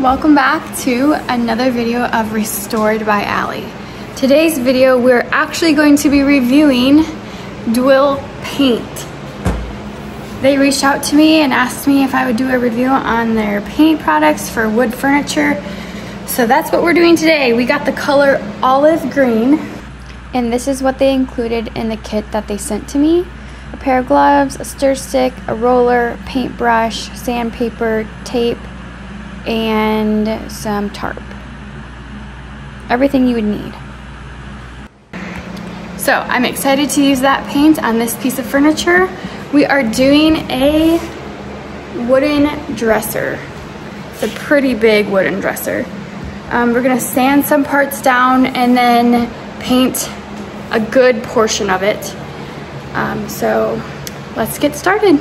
Welcome back to another video of Restored by Alli. Today's video we're actually going to be reviewing Dwil paint. They reached out to me and asked me if I would do a review on their paint products for wood furniture. So that's what we're doing today. We got the color olive green and this is what they included in the kit that they sent to me. A pair of gloves, a stir stick, a roller, paintbrush, sandpaper, tape, and some tarp. Everything you would need. So I'm excited to use that paint on this piece of furniture. We are doing a wooden dresser. It's a pretty big wooden dresser. Um, we're gonna sand some parts down and then paint a good portion of it. Um, so let's get started.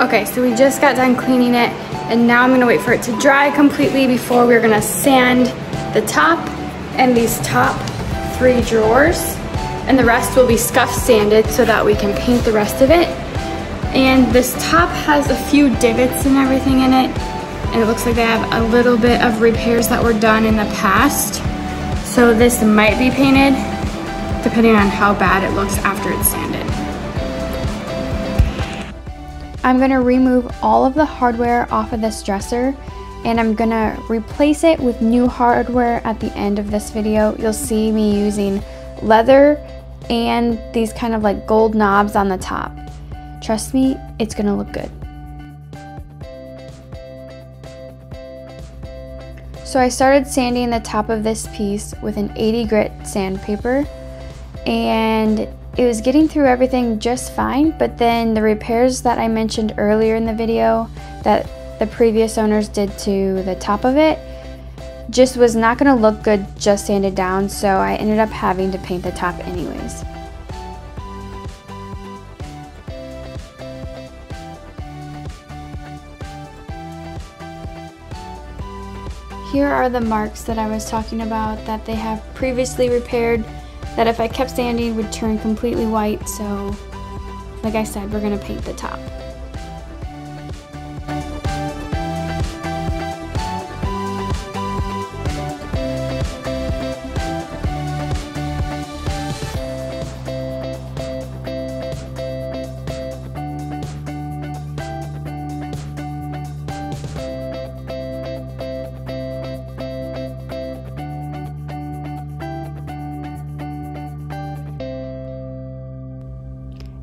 Okay, so we just got done cleaning it and now I'm gonna wait for it to dry completely before we're gonna sand the top and these top three drawers and the rest will be scuff sanded so that we can paint the rest of it. And this top has a few divots and everything in it and it looks like they have a little bit of repairs that were done in the past. So this might be painted depending on how bad it looks after it's sanded. I'm gonna remove all of the hardware off of this dresser and I'm gonna replace it with new hardware at the end of this video. You'll see me using leather and these kind of like gold knobs on the top. Trust me, it's gonna look good. So I started sanding the top of this piece with an 80 grit sandpaper and it was getting through everything just fine, but then the repairs that I mentioned earlier in the video that the previous owners did to the top of it just was not going to look good just sanded down, so I ended up having to paint the top anyways. Here are the marks that I was talking about that they have previously repaired that if I kept sanding would turn completely white so like I said we're to paint the top.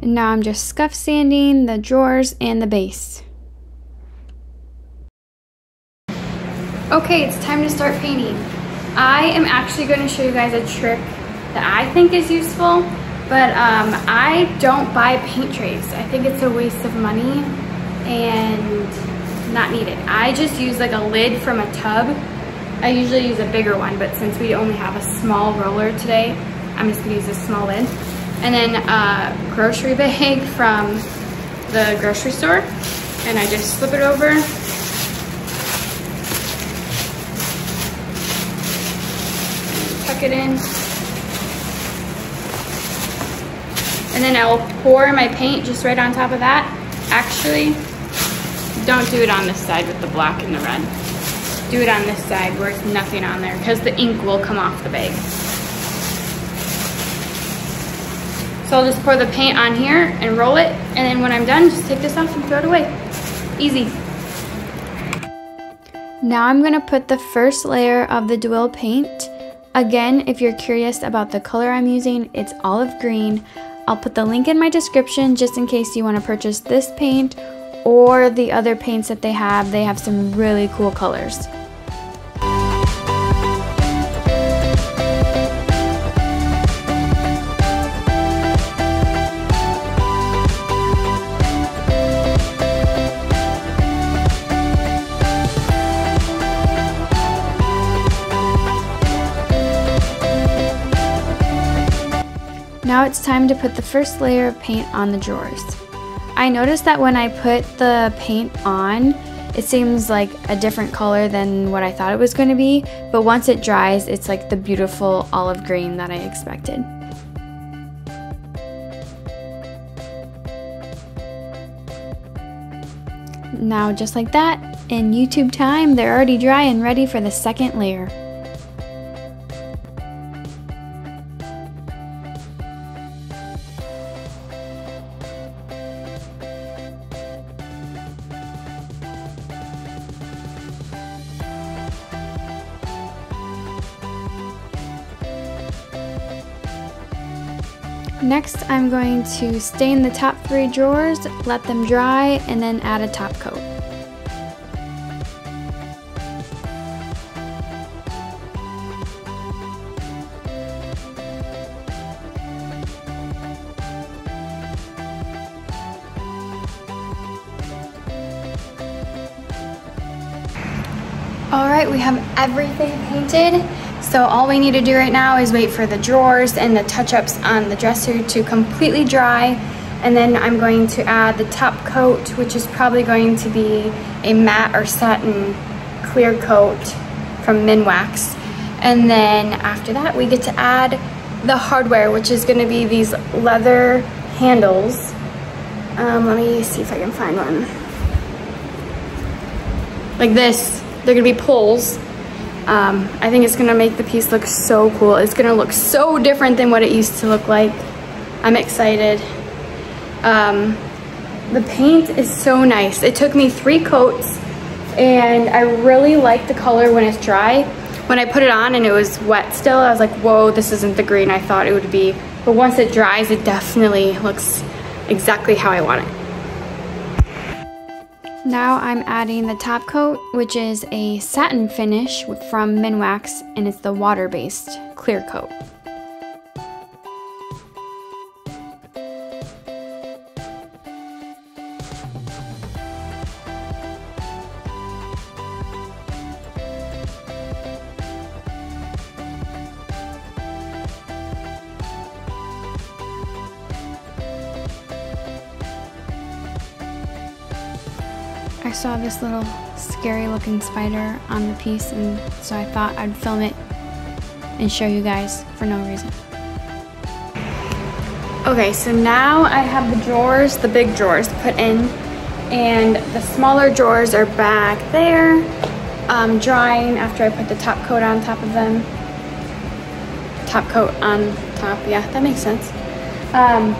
And now I'm just scuff sanding the drawers and the base. Okay, it's time to start painting. I am actually going to show you guys a trick that I think is useful, but um, I don't buy paint trays. I think it's a waste of money and not needed. I just use like a lid from a tub. I usually use a bigger one, but since we only have a small roller today, I'm just gonna use a small lid and then a grocery bag from the grocery store and I just flip it over. Tuck it in. And then I will pour my paint just right on top of that. Actually don't do it on this side with the black and the red. Do it on this side where it's nothing on there because the ink will come off the bag So I'll just pour the paint on here and roll it. And then when I'm done, just take this off and throw it away. Easy. Now I'm gonna put the first layer of the Dwil paint. Again, if you're curious about the color I'm using, it's olive green. I'll put the link in my description just in case you wanna purchase this paint or the other paints that they have. They have some really cool colors. it's time to put the first layer of paint on the drawers. I noticed that when I put the paint on, it seems like a different color than what I thought it was going to be, but once it dries, it's like the beautiful olive green that I expected. Now just like that, in YouTube time, they're already dry and ready for the second layer. Next, I'm going to stain the top three drawers, let them dry, and then add a top coat. All right, we have everything painted. So all we need to do right now is wait for the drawers and the touch-ups on the dresser to completely dry. And then I'm going to add the top coat, which is probably going to be a matte or satin clear coat from Minwax. And then after that, we get to add the hardware, which is gonna be these leather handles. Um, let me see if I can find one. Like this, they're gonna be poles um, I think it's gonna make the piece look so cool. It's gonna look so different than what it used to look like. I'm excited. Um, the paint is so nice. It took me three coats and I really like the color when it's dry. When I put it on and it was wet still, I was like, whoa, this isn't the green I thought it would be. But once it dries, it definitely looks exactly how I want it. Now I'm adding the top coat, which is a satin finish from Minwax, and it's the water-based clear coat. I saw this little scary looking spider on the piece and so I thought I'd film it and show you guys for no reason. Okay, so now I have the drawers, the big drawers put in and the smaller drawers are back there um, drying after I put the top coat on top of them. Top coat on top, yeah, that makes sense. Um,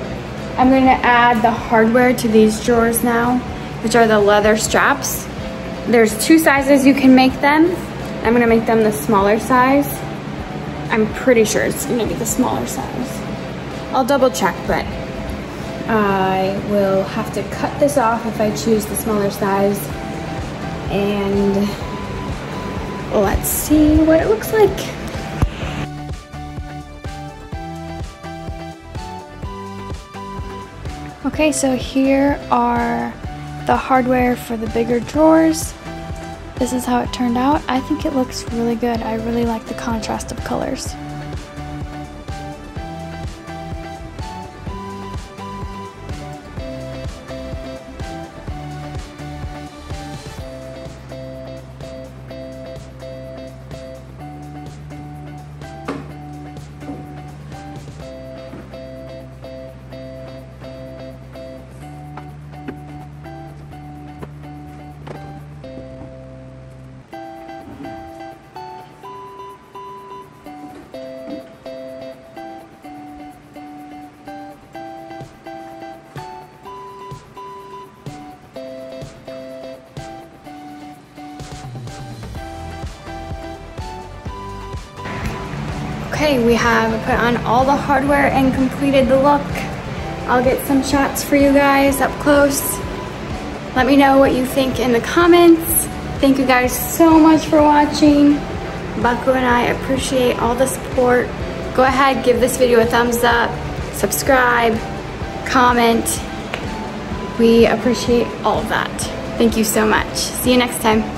I'm gonna add the hardware to these drawers now which are the leather straps. There's two sizes you can make them. I'm gonna make them the smaller size. I'm pretty sure it's gonna be the smaller size. I'll double check, but I will have to cut this off if I choose the smaller size. And let's see what it looks like. Okay, so here are the hardware for the bigger drawers. This is how it turned out. I think it looks really good. I really like the contrast of colors. Okay, we have put on all the hardware and completed the look. I'll get some shots for you guys up close. Let me know what you think in the comments. Thank you guys so much for watching. Bucko and I appreciate all the support. Go ahead, give this video a thumbs up, subscribe, comment. We appreciate all of that. Thank you so much. See you next time.